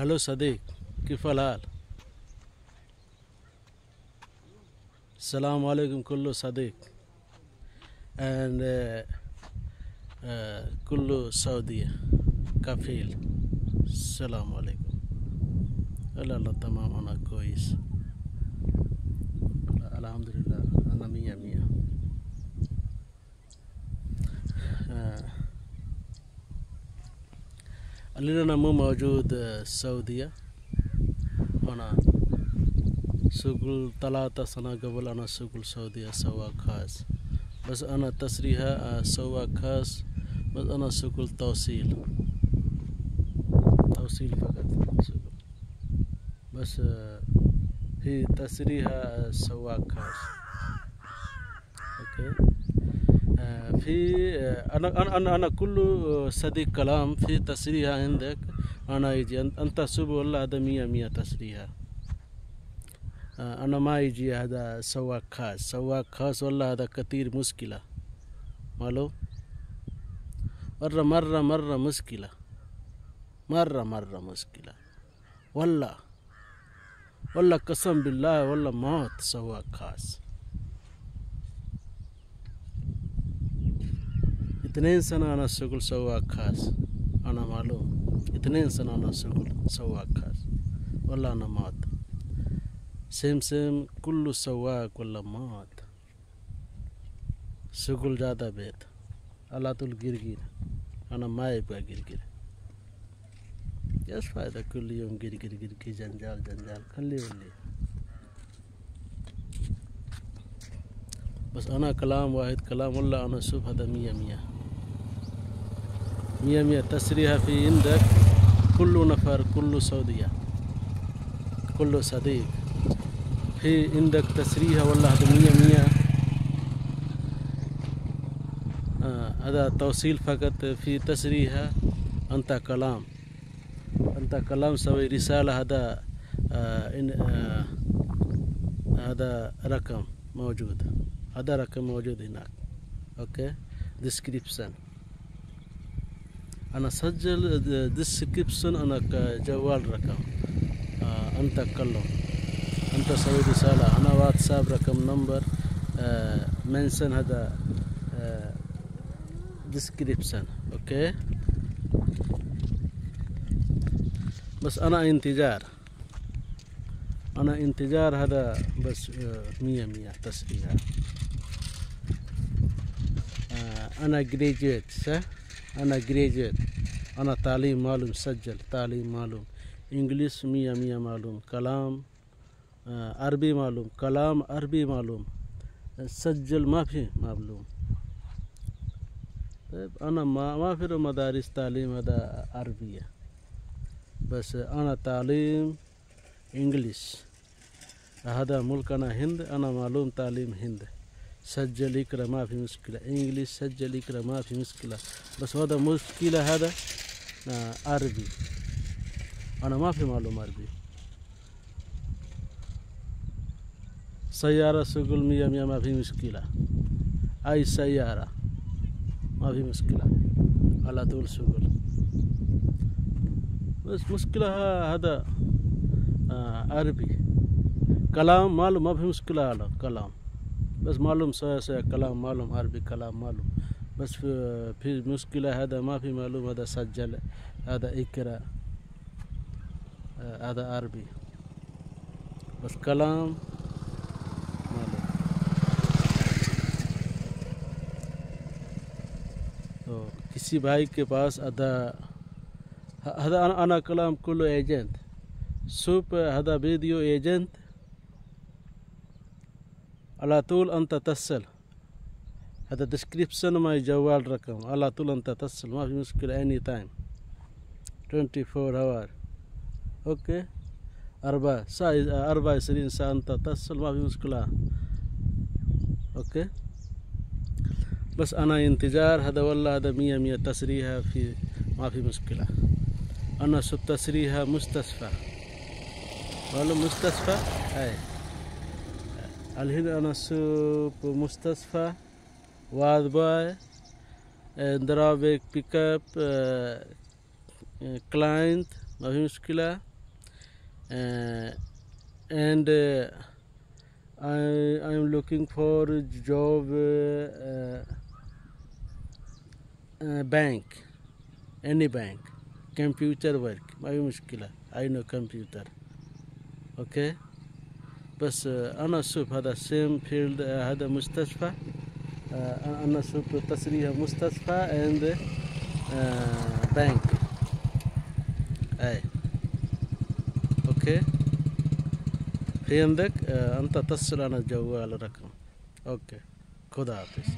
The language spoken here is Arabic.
هلو صديق كيف الحال؟ السلام عليكم كل صديق and uh, uh, كل سعودية. كفيل السلام عليكم. الله تمام أنا كويس. الحمد لله. اللي أنا مو موجود آه، السعودية. أنا سوق ثلاثة سنة قبل أنا سوق السعودية سواق خاص بس أنا تسريها سواق خاص بس أنا سوق التوصيل. توصيل فقط. بس آه، هي تسريها سواق خاص أوكي؟ آه، في آه، أنا أنا أنا كل صديق كلام في تسريها عندك. أنا يجي أنت سب والله هذا مية مية تسريها أنا ما يجي هذا سواق خاص. سواق خاص والله هذا كثير مشكلة. معلوم مرة مرة مرة مشكلة. مرة مرة مشكلة. والله والله قسم بالله والله موت سواق خاص. اتنے انسان آنا سقول سوا كاس آنا معلوم اتنے انسان آنا سقول سوا كاس والله آنا مات سیم سم كل سواك ولا مات سقول جاتا بیت اللہ تل گر گر آنا ما پا گر گر يس فائدہ کلی ہوں گر گر گر گر جنجال جنجال خلي ولي بس انا کلام واحد کلام اللہ انا صبح دمیہ مية مية مية تسريها في عندك. كل نفر كل سعودية كل صديق. في عندك تسريها والله هذا مية مية؟ آه هذا توصيل فقط في تسريها أنت كلام. أنت كلام سوي رسالة. هذا آه آه هذا رقم موجود. هذا رقم موجود هناك. okay؟ description أنا سجل description أنا كجوال رقم. آه أنت كلم أنت سوي رسالة. أنا واتساب رقم number. آه mention هذا آه description okay؟ بس أنا انتظار أنا انتظار هذا بس آه، مية مية تسريها آه، أنا جريجويت صح؟ انا گریجویٹ انا تعلیم معلوم، سجل، تعلیم معلوم. انگلش، میاں میاں معلوم. کلام عربی معلوم. کلام، عربی معلوم. سجل، معافی معلوم. انا ما مدارس، تعلیم ادا عربیہ بس انا تعلیم انگلش. هذا ملكنا ہند أنا معلوم تعلیم ہند. سجل اقرا ما في مشكلة. انجليش سجل اقرا ما في مشكلة. بس هذا مشكلة هذا آه، عربي. أنا ما في معلوم عربي. سيارة سجل مية مية ما في مشكلة. أي سيارة ما في مشكلة. على طول سجل. بس مشكلة هذا آه عربي. كلام معلوم ما في مشكلة هذا كلام. بس معلوم سویا سویا کلام معلوم عربی کلام معلوم. بس پھر مشکل ہے، ہدا معافی معلوم، ہدا سجل، ہدا اکرا ہدا عربی. بس کلام معلوم. تو کسی بھائی کے پاس ادا ہدا انا کلام کلو ایجنٹ. سوپ ہدا بیدیو ایجنٹ على طول أنت تتصل هذا ديسكريبشن ما جوال رقم. على طول أنت تتصل ما في مشكلة اني تايم 24 اور أوكي. أربعة. ساعة أربعة وعشرين ساعة أنت تتصل ما في مشكلة. أوكي. بس أنا انتظار هذا والله هذا مية مية تسريها في ما في مشكلة. أنا شو تسريها مستشفى. معلوم مستشفى؟ أي. الحين انا سوق مستشفى واض باي اندرا بيك بيك اب كلاينت ما في ہے اند اي ام لوكينج فور جوب بینک اني بینک كمبيوتر ورك ما في مشکل اي نو كمبيوتر اوكي بس آه، أنا أشوف هذا سيم فيلد هذا مستشفى. آه، أنا أشوف تصريح مستشفى آه، بنك أي. okay. في عندك آه، أنت تصل أنا الجوال رقم okay. خدا حافظ